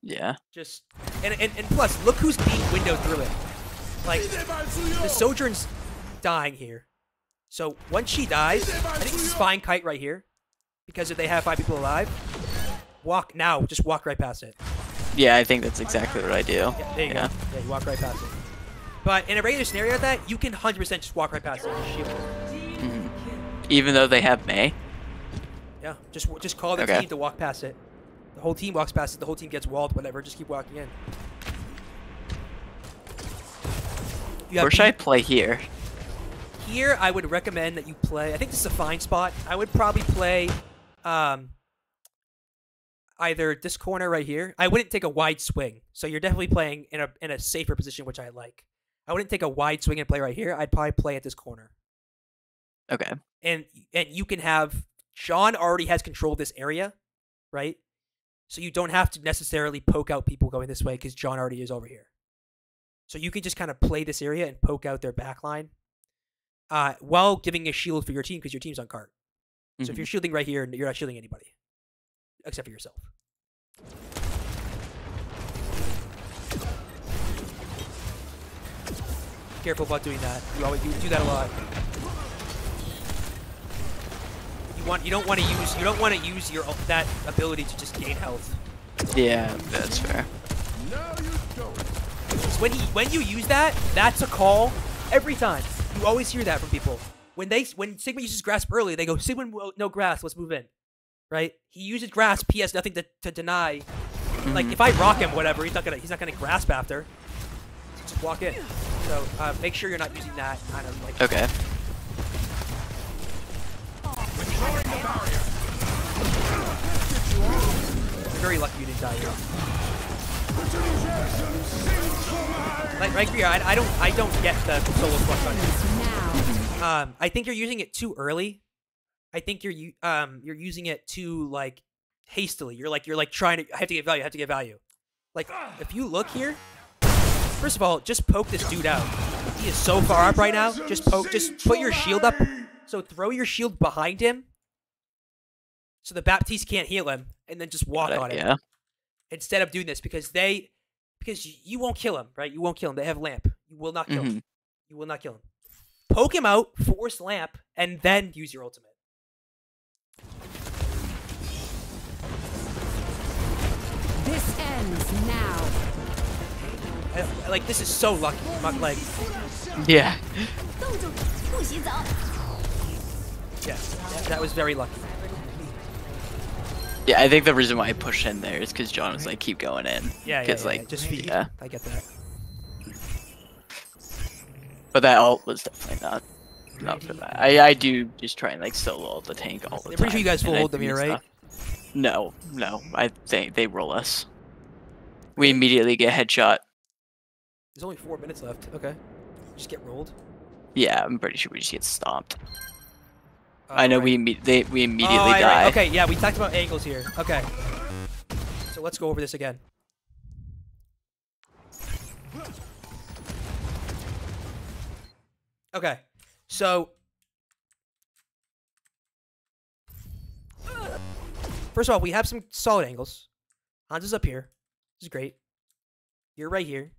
Yeah. Just and, and and plus, look who's being windowed through it. Like the Sojourn's dying here. So once she dies, I think this is fine kite right here, because if they have five people alive, walk now. Just walk right past it. Yeah, I think that's exactly what I do. Yeah, there you yeah. go. Yeah, you walk right past it. But in a regular scenario like that, you can 100% just walk right past it. and shield it. Mhm. Even though they have Mei. Yeah, just just call the Okay. team to walk past it. The whole team walks past it. The whole team gets walled. Whatever. Just keep walking in. You Where should I play here? Here, I would recommend that you play. I think this is a fine spot. I would probably play um, either this corner right here. I wouldn't take a wide swing, so you're definitely playing in a in a safer position, which I like. I wouldn't take a wide swing and play right here. I'd probably play at this corner, Okay. and and you can have John already has control of this area, right? So you don't have to necessarily poke out people going this way because John already is over here. So you can just kind of play this area and poke out their back line uh, while giving a shield for your team because your team's on cart. So if Mhm. you're shielding right here, and you're not shielding anybody except for yourself. Careful about doing that. You always you do that a lot. You want you don't want to use you don't want to use your that ability to just gain health. Yeah, that's fair. 'Cause when he when you use that, that's a call every time. You always hear that from people. When they when Sigma uses grasp early, they go Sigma no grasp. Let's move in. Right? He uses grasp. He has nothing to, to deny. Like Mhm. if I rock him, whatever, he's not gonna he's not gonna grasp after. Just walk in. So uh, make sure you're not using that kind of like. Okay. You're very lucky you didn't die here. Like right here, I, I don't I don't get the solo flush on it. Now. Um, I think you're using it too early. I think you're um you're using it too like hastily. You're like you're like trying to I have to get value. I have to get value. Like if you look here, first of all, just poke this dude out. He is so far up right now. Just poke. Just put your shield up. So throw your shield behind him, so the Baptiste can't heal him, and then just walk on it yeah. instead of doing this because they because you won't kill him, right? You won't kill him. They have lamp. You will not kill him. Mhm. You will not kill him. Poke him out, force lamp, and then use your ultimate. This ends now. Uh, like, this is so lucky. Like, yeah. Yeah, that, was very lucky. Yeah, I think the reason why I pushed in there is because John was like, keep going in. Yeah, yeah, yeah, like, yeah. just feed. Yeah. I get that. But that ult was definitely not not for that. I, I do just try and like solo the tank all the time. I'm pretty sure you guys will hold them here, right? No, no. I think they roll us. We immediately get headshot there's only four minutes left. Okay, just get rolled. Yeah, I'm pretty sure we just get stomped. Uh, I know right. we imme- they we Oh, immediately right, die. right. Okay, yeah, we talked about angles here. Okay, so let's go over this again. Okay, so first of all, we have some solid angles. Hans is up here. This is great. You're right here.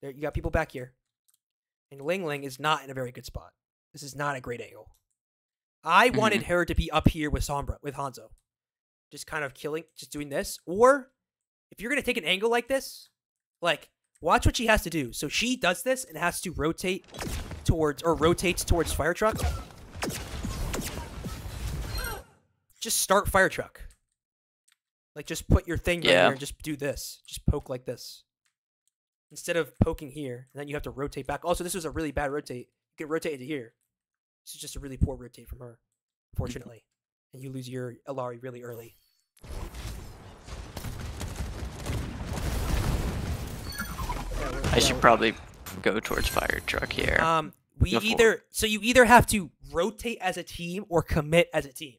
There, you got people back here, and Ling Ling is not in a very good spot. This is not a great angle. I wanted mm-hmm. her to be up here with Sombra, with Hanzo. Just kind of killing, just doing this. Or if you're going to take an angle like this, like, watch what she has to do. So she does this and has to rotate towards, or rotates towards Fire Truck. Just start Fire Truck. Like, just put your thing right Yeah. here and just do this. Just poke like this. Instead of poking here, and then you have to rotate back. Also, this was a really bad rotate. You can rotate into here. This is just a really poor rotate from her, fortunately. and you lose your Illari really early. I should probably go towards fire truck here. Um, we Before. either so you either have to rotate as a team or commit as a team.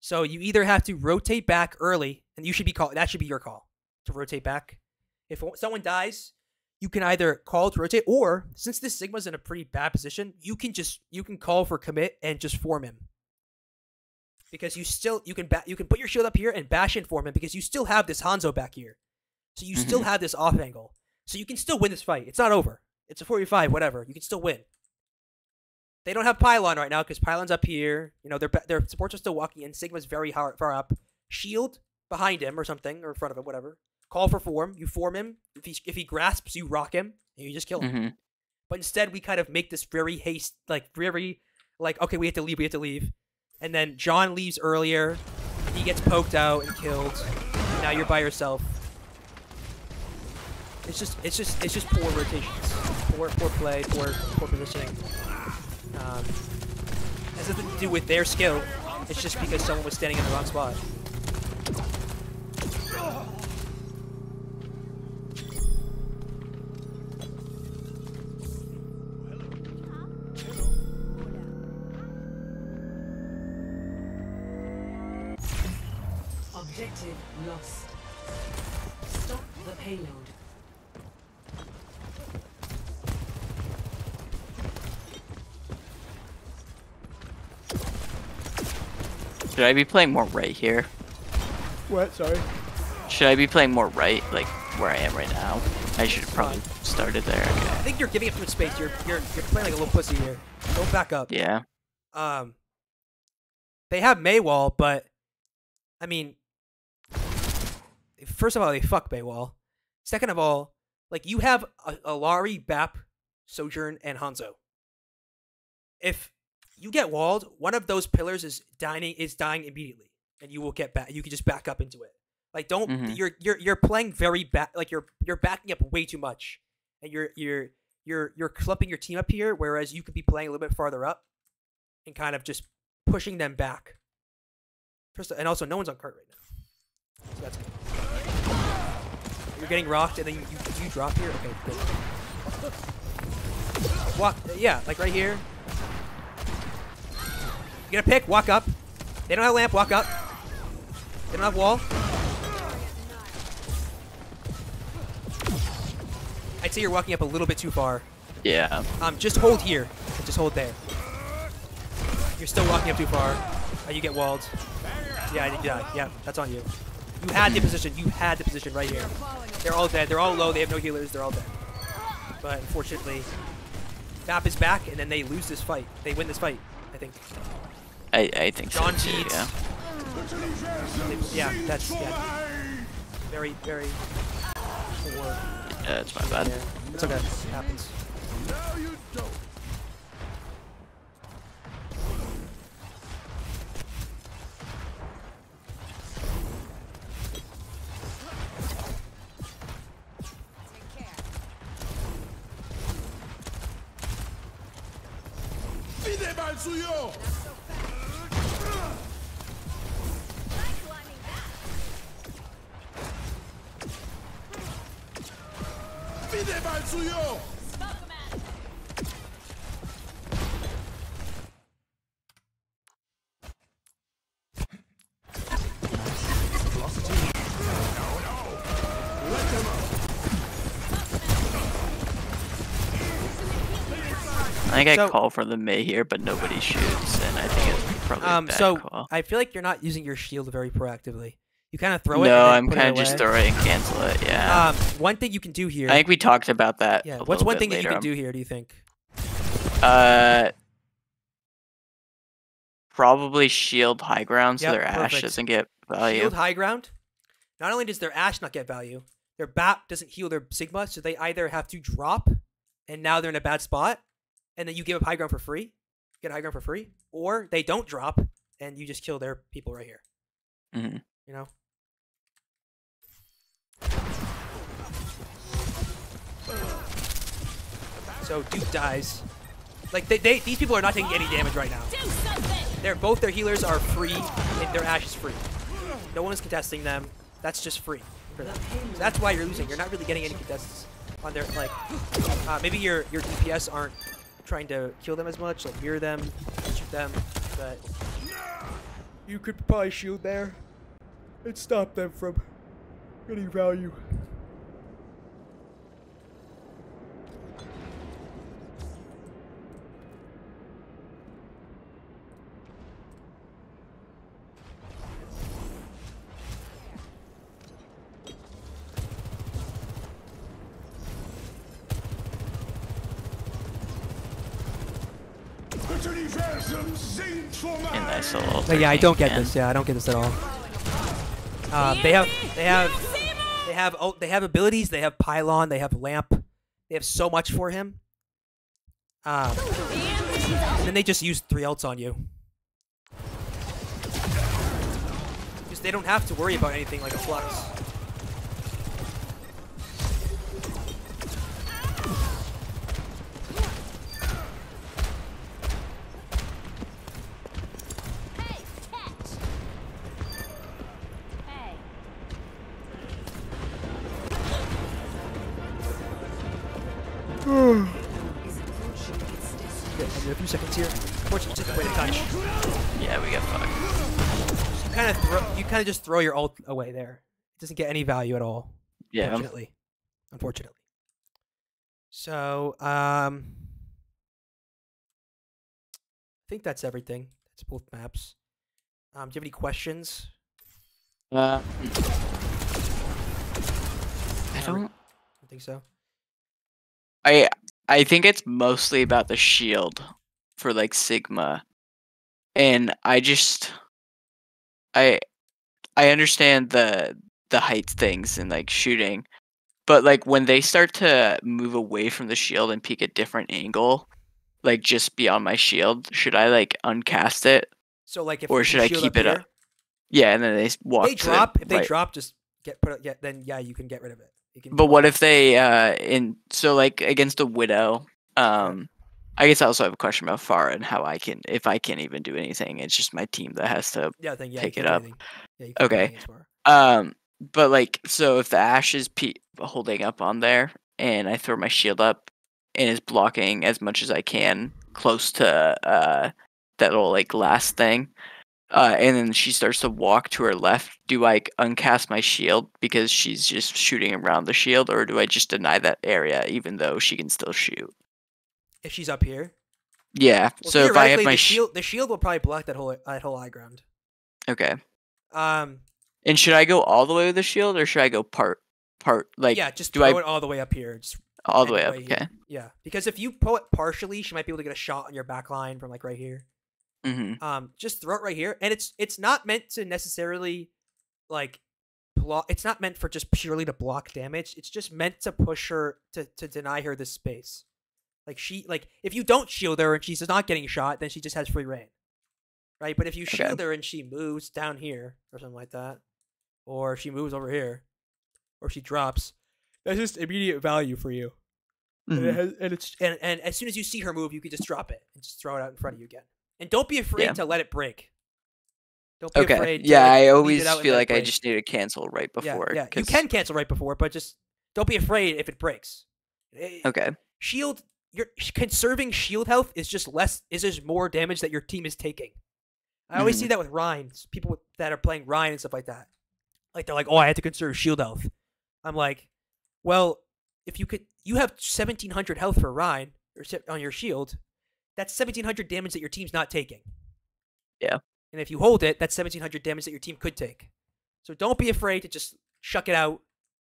So you either have to rotate back early, and you should be called. that should be your call to rotate back. If someone dies, you can either call to rotate, or since this Sigma's in a pretty bad position, you can just you can call for commit and just form him. Because you still you can ba- you can put your shield up here and bash in form him because you still have this Hanzo back here. So you still mm-hmm. have this off angle. So you can still win this fight. It's not over. It's a 45, whatever. You can still win. They don't have Pylon right now because Pylon's up here. You know, their their supports are still walking in. Sigma's very far, far up. Shield behind him or something, or in front of him, whatever. Call for form. You form him. If he if he grasps, you rock him, and you just kill him. hmm But instead, we kind of make this very haste, like very, like okay, we have to leave, we have to leave, and then John leaves earlier. He gets poked out and killed. And now you're by yourself. It's just, it's just, it's just poor rotations, poor, poor play, poor, poor positioning. Um, has nothing to do with their skill. It's just because someone was standing in the wrong spot. Lost. Stop the payload. Should I be playing more right here? What? Sorry. Should I be playing more right, like where I am right now? I should have probably started there. I think you're giving up too much space. You're, you're, you're playing like a little pussy here. Don't back up. Yeah. Um, they have Maywall, but I mean, first of all, they fuck Maywall. Second of all, like you have a, Illari, Bap, Sojourn, and Hanzo. If you get walled, one of those pillars is dying is dying immediately, and you will get back. You can just back up into it. Like don't Mhm. you're you're you're playing very back. Like you're you're backing up way too much, and you're you're you're you're clumping your team up here, whereas you could be playing a little bit farther up, and kind of just pushing them back. First, and also, no one's on cart right now, so that's good. You're getting rocked, and then you, you, you drop here. Okay, good. Walk, yeah, like right here. You get a pick, walk up. They don't have lamp, walk up. They don't have wall. I'd say you're walking up a little bit too far. Yeah. Um, just hold here. Just hold there. You're still walking up too far. Uh, you get walled. Yeah, you die. Yeah, that's on you. You had the position. You had the position right here. They're all dead. They're all low. They have no healers. They're all dead. But unfortunately, Bap is back, and then they lose this fight. They win this fight, I think. I, I think John so too, yeah. Yeah, that's yeah. Very, very poor. Yeah, it's my bad. It's okay. It happens. Think I So- call for the Mei here, but nobody shoots, and I think it's probably Um, a bad so call. I feel like you're not using your shield very proactively. You kind of throw it. no, I'm kind of just throw it and cancel it. Yeah. Um, one thing you can do here. I think we talked about that. yeah. What's one thing that you can do here? Do you think? Uh, probably shield high ground so Yep, their Ashe perfect. doesn't get value. Shield high ground. Not only does their Ashe not get value, their BAP doesn't heal their Sigma, so they either have to drop, and now they're in a bad spot, and then you give up high ground for free, get high ground for free, or they don't drop, and you just kill their people right here. hmm You know. So Duke dies. Like they, they, these people are not taking any damage right now. They're both their healers are free, and their Ashe is free. No one is contesting them. That's just free for them. So that's why you're losing. You're not really getting any contests on their like. Uh, maybe your your DPS aren't trying to kill them as much, like mirror them, shoot them, but you could probably shield there and stop them from getting value. But yeah, I don't get this. Yeah, I don't get this at all. Uh, they have, they have, they have, oh, they have abilities. They have pylon. They have lamp. They have so much for him. Um, and then they just use three ults on you. Because they don't have to worry about anything like a flux. Of just throw your ult away there. It doesn't get any value at all. Yeah. Unfortunately. Unfortunately. So, um I think that's everything. That's both maps. Um, do you have any questions? Uh, I Not re- don't. I think so. I I think it's mostly about the shield for like Sigma, and I just I I understand the the height things and like shooting, but like when they start to move away from the shield and peek a different angle, like just beyond my shield, should I like uncast it? So like if Or should I keep up it up? Yeah, and then they walk. They drop. If they right. drop, just get put. it- Yeah, then yeah, you can get rid of it. You can But what if they uh in so like against a widow? Um I guess I also have a question about Pharah and how I can if I can't even do anything. It's just my team that has to Yeah, then yeah, pick it up. Yeah, you Okay. far. um but like so if the Ashe is pe- holding up on there and I throw my shield up and is blocking as much as I can close to uh that little like last thing uh and then she starts to walk to her left do I uncast my shield because she's just shooting around the shield or do I just deny that area even though she can still shoot If she's up here, yeah well, so if I have my the shield, the shield will probably block that whole that whole high ground. okay Um, and should I go all the way with the shield or should I go part part like yeah, just do throw I- it all the way up here. Just all the way up okay Yeah, because if you pull it partially, she might be able to get a shot on your back line from like right here. mhm Um, just throw it right here, and it's it's not meant to necessarily like block. It's not meant for just purely to block damage. It's just meant to push her to to deny her this space. Like she like if you don't shield her and she's not getting shot, then she just has free reign. Right, but if you Okay. shield her and she moves down here or something like that, or she moves over here, or she drops, that's just immediate value for you. And, mhm. it has, and it's and, and as soon as you see her move, you can just drop it and just throw it out in front of you again. And don't be afraid Yeah. to let it break. Don't be Okay. afraid. To, Yeah, like, I always feel like I just need to cancel right before. yeah. You 'cause- can cancel right before, but just don't be afraid if it breaks. Eh, Okay. Shield, your conserving shield health is just less. Is just more damage that your team is taking. I always Mhm. see that with Rein. People with, that are playing Rein and stuff like that. Like they're like, "Oh, I had to conserve shield health." I'm like, "Well, if you could, you have 1700 health for Rein or on your shield. That's 1700 damage that your team's not taking. Yeah. And if you hold it, that's 1700 damage that your team could take. So don't be afraid to just shuck it out.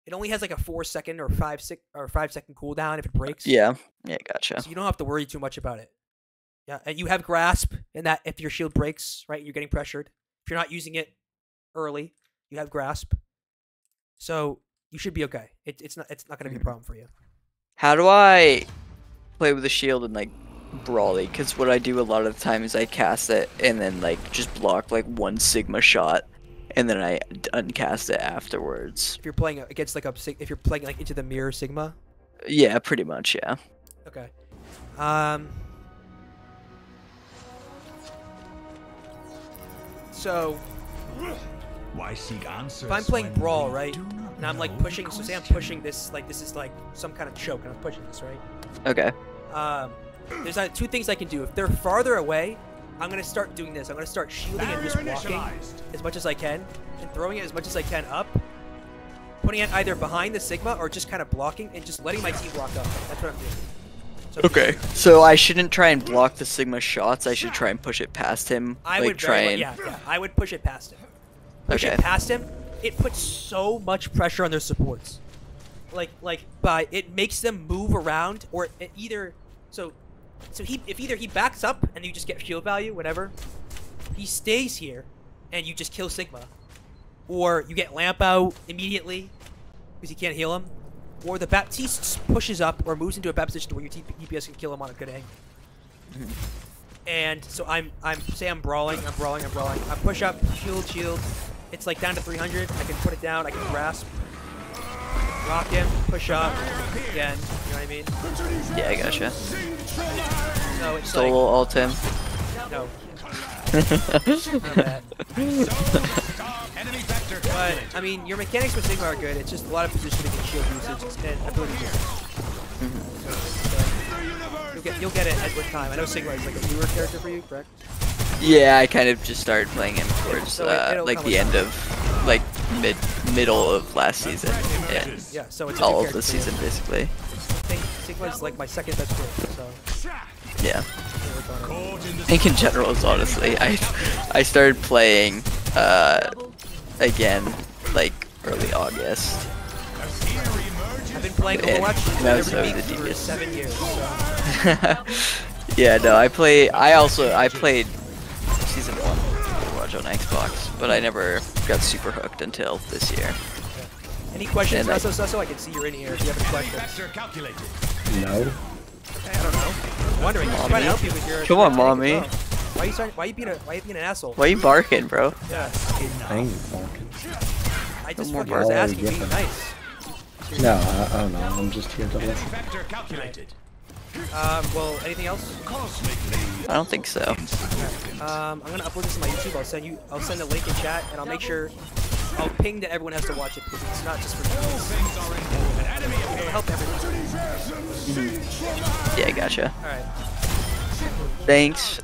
It only has like a four second or five sec or five second cooldown if it breaks. Yeah. Yeah. Gotcha. So you don't have to worry too much about it. Yeah, and you have grasp, and that if your shield breaks, right, you're getting pressured. If you're not using it early, you have grasp. So you should be okay. It, it's not. It's not going to be a Mhm. problem for you. How do I play with the shield and like brawly? Because what I do a lot of the time is I cast it and then like just block like one sigma shot, and then I uncast it afterwards. If you're playing against like a, if you're playing like into the mirror sigma, Yeah. Pretty much. Yeah. okay. Um. So Why seek answers? if I'm playing brawl, right, do and I'm like pushing, so say I'm pushing this, like this is like some kind of choke, and I'm pushing this, right? Okay. um, there's uh, two things I can do. If they're farther away, I'm gonna start doing this. I'm gonna start shielding and just walking initialized. as much as I can, and throwing it as much as I can up, putting it either behind the Sigma or just kind of blocking and just letting my team walk up. That's what I'm doing. So Okay. So I shouldn't try and block the sigma shots. I should try and push it past him. I like would try very well- and. yeah, yeah, I would push it past him. Push Okay. it past him. It puts so much pressure on their supports. Like like by it makes them move around or it either so So he, if either he backs up and you just get shield value, whatever, he stays here, and you just kill Sigma, or you get Lamp out immediately because you can't heal him, or the Baptiste pushes up or moves into a bad position where your DPS can kill him on a good angle. Mm-hmm. And so I'm, I'm, say I'm brawling, I'm brawling, I'm brawling. I push up, shield, shield. It's like down to 300. I can put it down. I can grasp, rock him, push up, again. You know what I mean? Yeah, I gotcha. So it's Solo ult him. no, none of that. Enemy vector But I mean, your mechanics with Sigma are good. It's just a lot of positioning and shield usage and ability usage. Mm-hmm. So, you'll get you'll get it at with time. I know Sigma is like a newer character for you, correct? Yeah, I kind of just started playing him towards So uh, like the end time. of like mid middle of last season. Yeah, Yeah. So it's all of the for you. season basically. Sigma's like my second best player. So Yeah. we'll work on it. caught in I think in general, is honestly, I I started playing uh again like early August. I've been playing And Overwatch that was every week the for seven years. So yeah, no, I play. I also I played season one of Overwatch on Xbox, but I never got super hooked until this year. any questions, And I- Susso Susso? I can see you're in here. If you have any questions. No. okay, I don't know. I'm wondering. I'm trying to help you with your. Come on, mommy. well. Why you trying, Why you being a Why you being an asshole? Why are you barking, bro? Yeah. I ain't barking. I just more fucking was asking, Y'all being nice. No, I, I don't know. I'm just here to listen. vector calculated. Um, well, anything else? I don't think so. Um, I'm gonna upload this to my YouTube. I'll send you. I'll send a link in chat, and I'll make sure. I'll ping that everyone has to watch it because it's not just for me. things are in an enemy It'll help everyone. Yeah, gotcha. All right. Thanks.